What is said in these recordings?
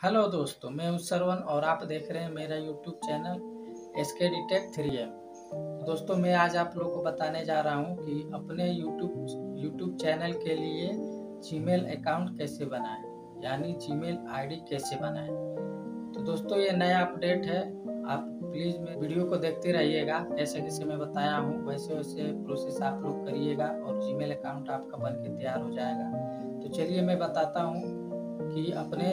Hello दोस्तों, मैं हूँ श्रवण और आप देख रहे हैं मेरा YouTube channel S K D tech three M दोस्तों, मैं आज आप लोगों को बताने जा रहा हूँ कि अपने यूट्यूब यूट्यूब चैनल के लिए जीमेल अकाउंट कैसे बनाएँ, यानी जीमेल आईडी कैसे बनाएँ। तो दोस्तों, ये नया अपडेट है। आप प्लीज़ मैं वीडियो को देखते रहिएगा। जैसे जैसे मैं बताया हूँ, वैसे वैसे प्रोसेस आप लोग करिएगा और जीमेल अकाउंट आपका बन के तैयार हो जाएगा। तो चलिए मैं बताता हूँ कि अपने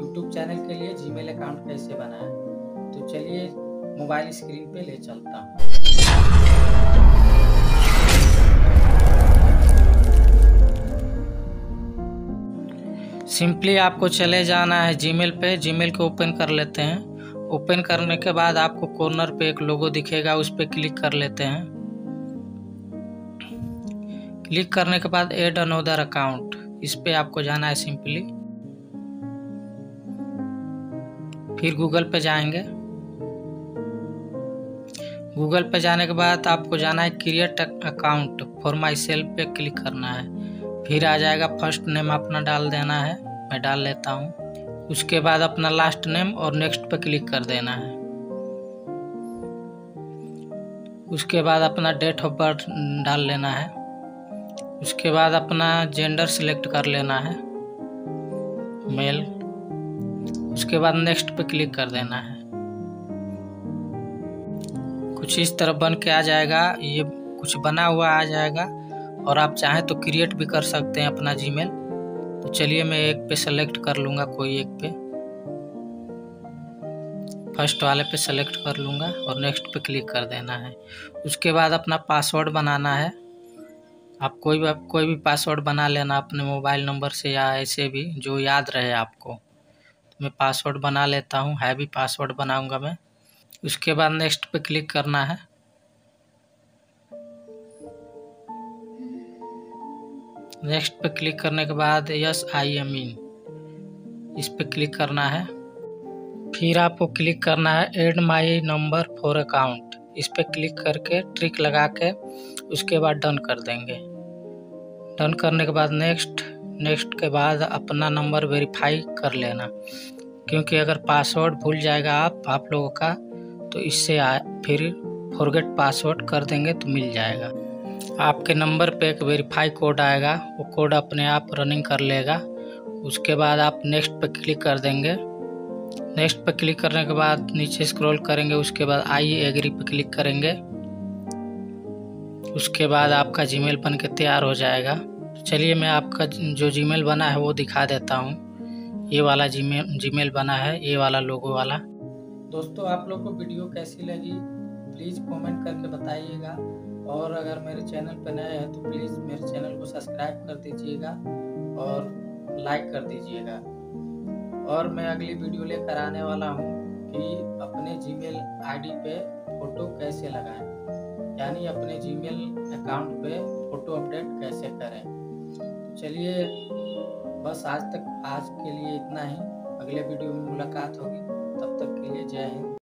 यूट्यूब चैनल के लिए जीमेल अकाउंट कैसे बनाएँ? तो चलिए मोबाइल स्क्रीन पे ले चलता हूँ। सिंपली आपको चले जाना है जीमेल पे। जीमेल को ओपन कर लेते हैं। ओपन करने के बाद आपको कॉर्नर पे एक लोगो दिखेगा, उस पर क्लिक कर लेते हैं। क्लिक करने के बाद एड अनोदर अकाउंट इस पे आपको जाना है सिंपली फिर गूगल पे जाएँगे। गूगल पे जाने के बाद आपको जाना है create account. For myself पे क्लिक करना है। फिर आ जाएगा फ़र्स्ट नेम अपना डाल देना है। मैं डाल लेता हूँ। उसके बाद अपना लास्ट नेम और नेक्स्ट पे क्लिक कर देना है। उसके बाद अपना डेट ऑफ़ बर्थ डाल लेना है। उसके बाद अपना जेंडर सिलेक्ट कर लेना है। मेल। उसके बाद नेक्स्ट पे क्लिक कर देना है। कुछ इस तरह बन के आ जाएगा, ये कुछ बना हुआ आ जाएगा। और आप चाहें तो क्रिएट भी कर सकते हैं अपना जीमेल तो चलिए मैं एक पे सेलेक्ट कर लूँगा, कोई एक पे। फ़र्स्ट वाले पे सेलेक्ट कर लूँगा और नेक्स्ट पे क्लिक कर देना है। उसके बाद अपना पासवर्ड बनाना है। आप कोई भी कोई भी पासवर्ड बना लेना अपने मोबाइल नंबर से या ऐसे भी, जो याद रहे आपको। मैं पासवर्ड बना लेता हूँ हैवी पासवर्ड बनाऊँगा मैं। उसके बाद नेक्स्ट पे क्लिक करना है। नेक्स्ट पे क्लिक करने के बाद यस आई एम इन इस पे क्लिक करना है। फिर आपको क्लिक करना है add my number for account इस पे क्लिक करके ट्रिक लगा के उसके बाद डन कर देंगे। डन करने के बाद नेक्स्ट नेक्स्ट के बाद अपना नंबर वेरीफाई कर लेना। क्योंकि अगर पासवर्ड भूल जाएगा आप आप लोगों का तो इससे आ, फिर फॉरगेट पासवर्ड कर देंगे तो मिल जाएगा। आपके नंबर पे एक वेरीफाई कोड आएगा वो कोड अपने आप रनिंग कर लेगा। उसके बाद आप नेक्स्ट पे क्लिक कर देंगे। नेक्स्ट पे क्लिक करने के बाद नीचे स्क्रॉल करेंगे उसके बाद आई एग्री पे क्लिक करेंगे। उसके बाद आपका जीमेल बन के तैयार हो जाएगा। चलिए मैं आपका जो जीमेल बना है वो दिखा देता हूँ। ये वाला जीमेल जीमेल बना है, ये वाला लोगो वाला। दोस्तों, आप लोग को वीडियो कैसी लगी? प्लीज़ कमेंट करके बताइएगा। और अगर मेरे चैनल पर नए हैं तो प्लीज़ मेरे चैनल को सब्सक्राइब कर दीजिएगा और लाइक कर दीजिएगा। और मैं अगली वीडियो लेकर आने वाला हूँ कि अपने जीमेल आईडी पे फ़ोटो कैसे लगाएँ? यानी अपने जीमेल अकाउंट पे फ़ोटो अपडेट कैसे करें? चलिए, बस आज तक, आज के लिए इतना ही। अगले वीडियो में मुलाकात होगी। तब तक के लिए जय हिंद।